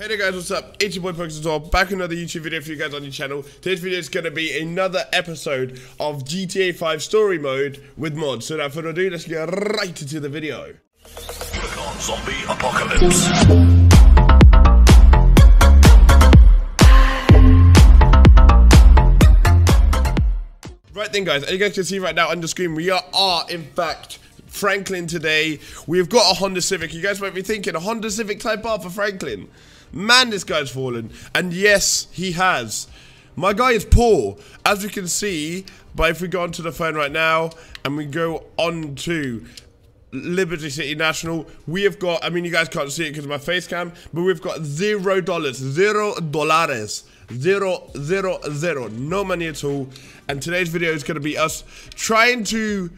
Hey there guys, what's up? It's your boy Pokes well, back another YouTube video for you guys on your channel. Today's video is going to be another episode of GTA 5 Story Mode with mods. So without further ado, let's get right into the video. On Zombie Apocalypse. Right then guys, as you guys can see right now on the screen, we are, are in fact Franklin today. We've got a Honda Civic. You guys might be thinking, a Honda Civic Type R for Franklin. Man, this guy's fallen. And yes, he has. My guy is poor, as we can see, but if we go onto the phone right now and we go on to Liberty City National, we have got, I mean, you guys can't see it because of my face cam, but we've got zero dollars, zero dollars, zero, zero, zero, no money at all. And today's video is going to be us trying to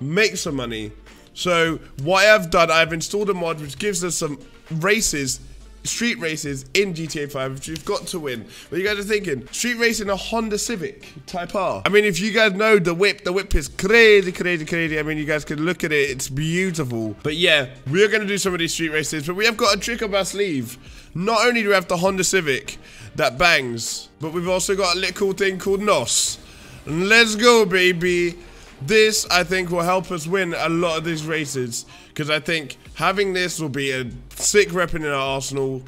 make some money. So, what I've done, I've installed a mod which gives us some races street races in GTA 5 which you've got to win. But you guys are thinking, street racing a Honda Civic Type R. I mean, if you guys know the whip, the whip is crazy, crazy, crazy. I mean, you guys can look at it, it's beautiful. But yeah, we're going to do some of these street races, but we have got a trick up our sleeve. Not only do we have the Honda Civic that bangs, but we've also got a little cool thing called NOS. Let's go, baby. This, I think, will help us win a lot of these races. Because I think having this will be a sick weapon in our arsenal.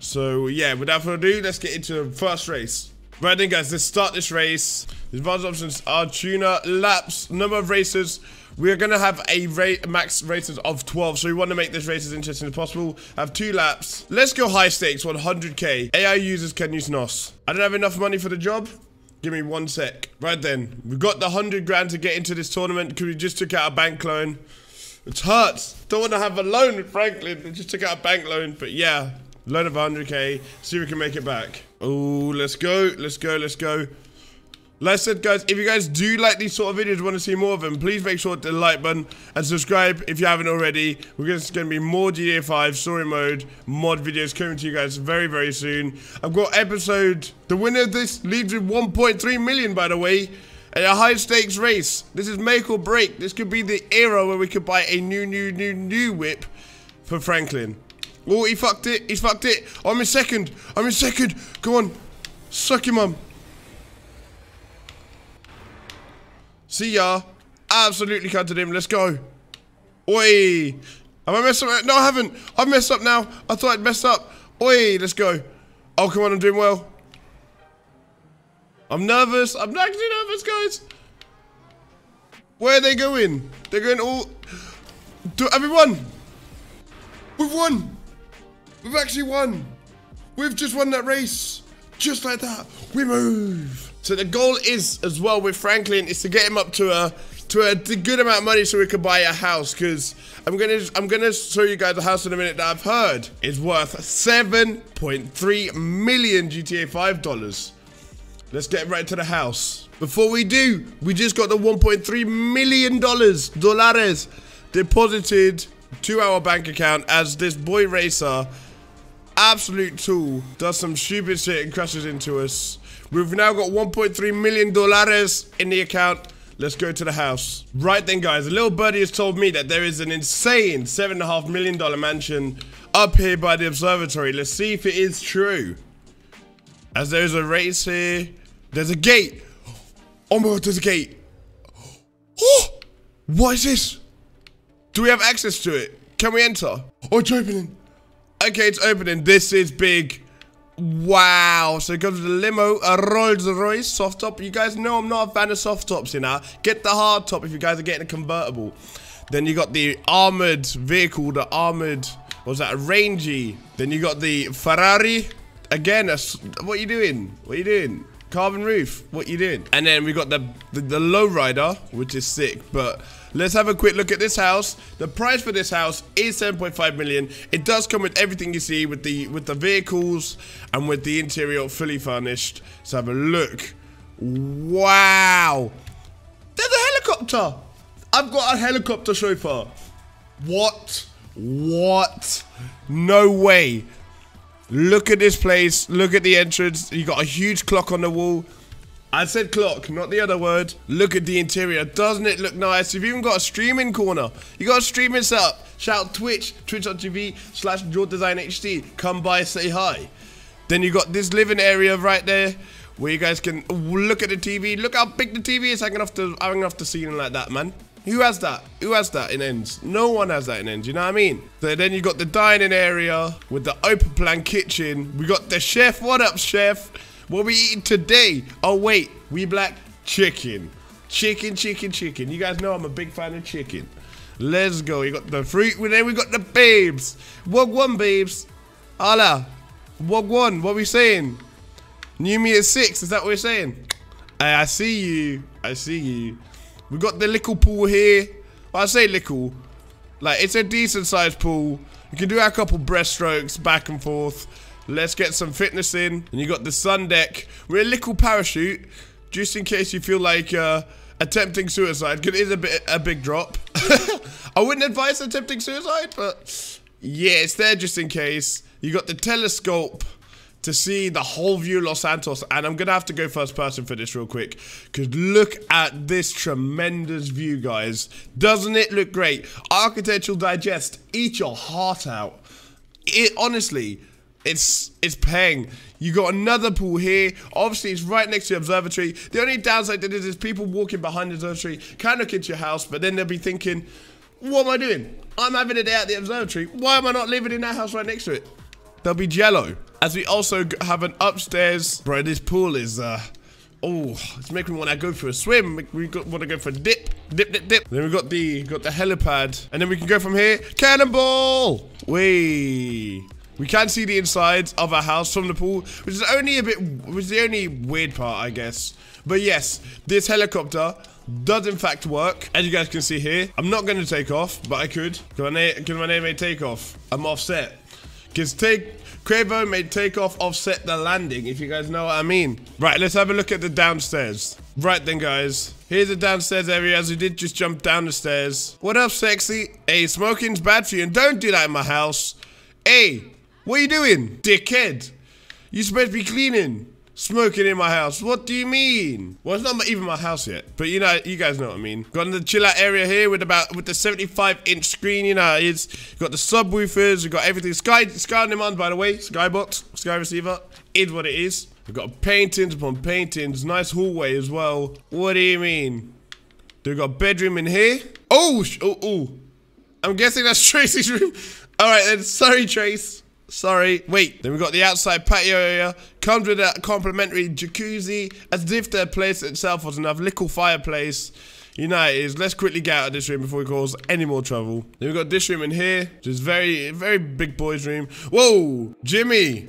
So, yeah, without further ado, let's get into the first race. Right then, guys, let's start this race. The advanced options are tuner, laps, number of races. We're going to have a max races of 12, so we want to make this race as interesting as possible. Have two laps. Let's go high stakes, 100k. AI users can use NOS. I don't have enough money for the job. Give me one sec. Right then, we've got the 100 grand to get into this tournament because we just took out a bank loan. It hurts. Don't want to have a loan with Franklin. Just took out a bank loan, but yeah, loan of 100k. See if we can make it back. Oh, let's go. Let's go. Let's go. Like I said, guys, if you guys do like these sort of videos, want to see more of them, please make sure to like button and subscribe if you haven't already. We're just going to be more GTA 5 story mode mod videos coming to you guys very, very soon. I've got episode, the winner of this leads with 1.3 million, by the way, a high stakes race. This is make or break. This could be the era where we could buy a new, new, new, new whip for Franklin. Oh, he fucked it. He's fucked it. I'm in second. I'm in second. Come on. Suck him, mum. See ya. Absolutely cutted him. Let's go. Oi. Have I messed up? No, I haven't. I've messed up now. I thought I'd messed up. Oi, let's go. Oh, come on. I'm doing well. I'm nervous. I'm not actually nervous, guys. Where are they going? They're going all... Do, everyone! we won? We've won. We've actually won. We've just won that race. Just like that. We move. So the goal is, as well with Franklin, is to get him up to a to a good amount of money so we can buy a house. Because I'm gonna I'm gonna show you guys a house in a minute that I've heard is worth 7.3 million GTA 5 dollars. Let's get right to the house. Before we do, we just got the 1.3 million dollars deposited to our bank account as this boy racer absolute tool does some stupid shit and crashes into us. We've now got 1.3 million dollars in the account. Let's go to the house. Right then, guys, a little birdie has told me that there is an insane $7.5 million mansion up here by the observatory. Let's see if it is true. As there's a race here. There's a gate. Oh my god, there's a gate. Oh, what is this? Do we have access to it? Can we enter? Oh, it's opening. Okay, it's opening. This is big. Wow. So it comes with a limo, a Rolls Royce soft top. You guys know I'm not a fan of soft tops, you know. Get the hard top if you guys are getting a convertible. Then you got the armored vehicle, the armored, what was that, a Rangy. Then you got the Ferrari. Again, what are you doing? What are you doing? Carbon roof. What you doing? And then we got the, the, the lowrider, which is sick. But let's have a quick look at this house. The price for this house is 7.5 million. It does come with everything you see with the with the vehicles and with the interior fully furnished. Let's have a look. Wow. There's a helicopter. I've got a helicopter chauffeur. What? What? No way. Look at this place. Look at the entrance. You got a huge clock on the wall. I said clock, not the other word. Look at the interior. Doesn't it look nice? You've even got a streaming corner. You got a streaming setup. Shout out Twitch, twitch.tv slash HD. Come by, say hi. Then you got this living area right there where you guys can look at the TV. Look how big the TV is hanging off the hanging off the ceiling like that, man. Who has that? Who has that in ends? No one has that in ends, you know what I mean? So then you got the dining area with the open plan kitchen. We got the chef. What up, chef? What we eating today? Oh wait, we black chicken. Chicken, chicken, chicken. You guys know I'm a big fan of chicken. Let's go. You got the fruit. Then we got the babes. What one, babes? Allah. What one? What we saying? New me at six. Is that what we're saying? Hey, I see you. I see you. We got the little pool here. Well, I say little. Like, it's a decent sized pool. You can do a couple breaststrokes back and forth. Let's get some fitness in. And you got the sun deck We're a little parachute. Just in case you feel like uh, attempting suicide. Because it is a, bit, a big drop. I wouldn't advise attempting suicide, but yeah, it's there just in case. You got the telescope to see the whole view of Los Santos. And I'm going to have to go first person for this real quick. Because look at this tremendous view, guys. Doesn't it look great? Architectural Digest, eat your heart out. It Honestly, it's it's paying. You got another pool here. Obviously, it's right next to the observatory. The only downside to this is people walking behind the observatory can look into your house, but then they'll be thinking, what am I doing? I'm having a day at the observatory. Why am I not living in that house right next to it? They'll be jello. As we also have an upstairs. Bro, this pool is, uh, oh, it's making me want to go for a swim. We want to go for a dip, dip, dip, dip. Then we got the got the helipad, and then we can go from here. Cannonball! Wait. We can see the insides of our house from the pool, which is only a bit, which is the only weird part, I guess. But yes, this helicopter does in fact work. As you guys can see here, I'm not going to take off, but I could. Because my, name, my name take off. I'm offset. Because take Quavo made take off offset the landing, if you guys know what I mean. Right, let's have a look at the downstairs. Right then, guys. Here's the downstairs area as we did just jump down the stairs. What up, sexy? Hey, smoking's bad for you, and don't do that in my house. Hey, what are you doing, dickhead? You supposed to be cleaning, smoking in my house. What do you mean? Well, it's not even my house yet, but you know, you guys know what I mean. Got the chill out area here with about with the 75 inch screen. You know, it's got the subwoofers. We got everything. Sky Sky on demand, by the way. Skybox, Sky receiver is what it is. We've got paintings upon paintings. Nice hallway as well. What do you mean? Do we got bedroom in here? Oh, oh, oh. I'm guessing that's Tracy's room. All right, then. Sorry, Trace. Sorry. Wait. Then we've got the outside patio area. Comes with a complimentary jacuzzi. As if the place itself was enough. Little fireplace. You know it is. Let's quickly get out of this room before we cause any more trouble. Then we've got this room in here. Just very, very big boy's room. Whoa! Jimmy!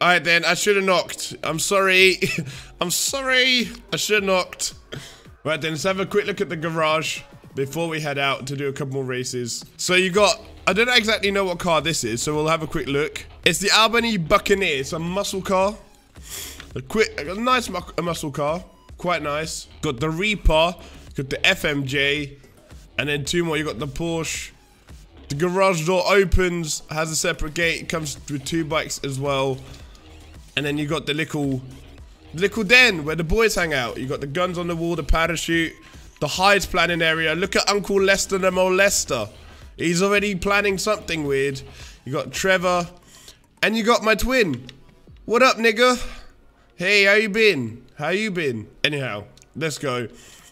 Alright then, I should have knocked. I'm sorry. I'm sorry. I should have knocked. Right then, let's have a quick look at the garage before we head out to do a couple more races. So you got I don't exactly know what car this is, so we'll have a quick look. It's the Albany Buccaneer. It's a muscle car. A quick, a nice mu a muscle car. Quite nice. Got the Reaper. Got the FMJ. And then two more. You got the Porsche. The garage door opens. Has a separate gate. Comes with two bikes as well. And then you got the little, little den where the boys hang out. You got the guns on the wall, the parachute, the hides planning area. Look at Uncle Lester the molester. He's already planning something weird. You got Trevor. And you got my twin. What up, nigga? Hey, how you been? How you been? Anyhow, let's go.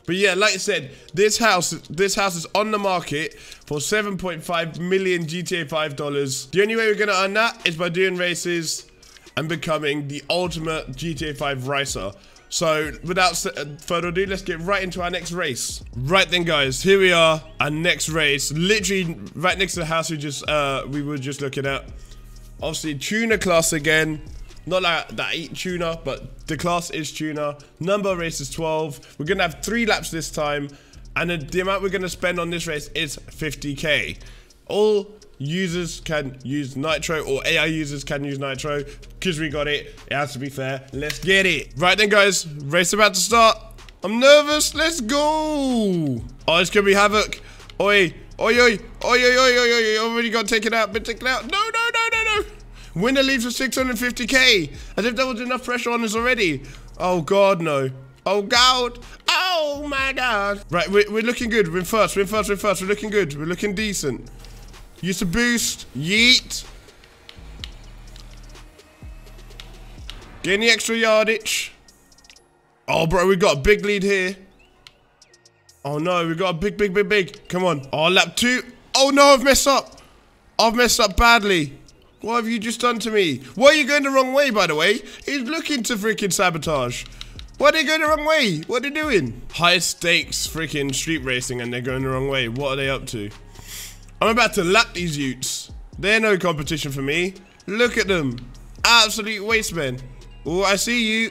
But yeah, like I said, this house this house is on the market for 7.5 million GTA 5 dollars. The only way we're gonna earn that is by doing races and becoming the ultimate GTA 5 racer. So without uh, further ado, let's get right into our next race. Right then, guys, here we are, our next race. Literally right next to the house we just uh, we were just looking at. Obviously, tuner class again. Not like that eat tuner, but the class is tuner. Number of races 12. We're gonna have three laps this time, and the, the amount we're gonna spend on this race is 50k. All users can use Nitro or AI users can use Nitro because we got it. It has to be fair. Let's get it. Right then, guys. Race about to start. I'm nervous. Let's go. Oh, it's going to be Havoc. Oi. Oi, oi. Oi, oi, oi, oi, oi. Already got taken out. Been taken out. No, no, no, no, no. Winner leaves with 650k. As if there was enough pressure on us already. Oh, God, no. Oh, God. Oh, my God. Right, we're, we're looking good. We're in first. We're in first. We're in first. We're looking good. We're looking decent. Use the boost. Yeet. Getting the extra yardage. Oh, bro, we got a big lead here. Oh, no, we got a big, big, big, big. Come on. Oh, lap two. Oh, no, I've messed up. I've messed up badly. What have you just done to me? Why are you going the wrong way, by the way? He's looking to freaking sabotage. Why are they going the wrong way? What are they doing? High stakes freaking street racing and they're going the wrong way. What are they up to? I'm about to lap these utes. They're no competition for me. Look at them. Absolute wastemen. Oh, I see you.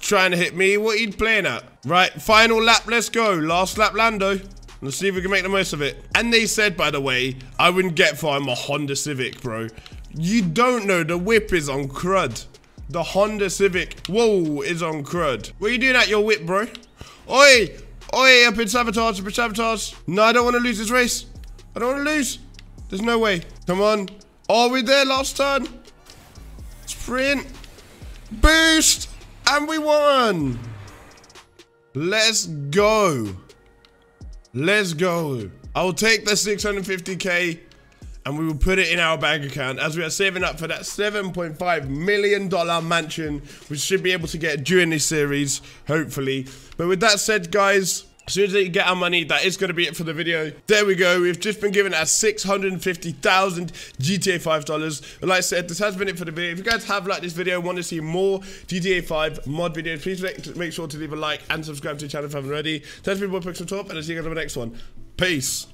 Trying to hit me. What are you playing at? Right, final lap. Let's go. Last lap, Lando. Let's see if we can make the most of it. And they said, by the way, I wouldn't get far in my Honda Civic, bro. You don't know the whip is on crud. The Honda Civic, whoa, is on crud. What are you doing at your whip, bro? Oi! Oi, up in sabotage, up in sabotage. No, I don't want to lose this race. I don't want to lose. There's no way. Come on. Are we there last turn? Sprint. Boost. And we won. Let's go. Let's go. I'll take the 650k and we will put it in our bank account as we are saving up for that $7.5 million mansion, which should be able to get during this series, hopefully. But with that said, guys, soon as we get our money, that is going to be it for the video. There we go. We've just been given our 650,000 GTA 5 dollars. Like I said, this has been it for the video. If you guys have liked this video and want to see more GTA 5 mod videos, please make, make sure to leave a like and subscribe to the channel if you haven't already. For your boy Pixel Top, and I'll see you guys on the next one. Peace.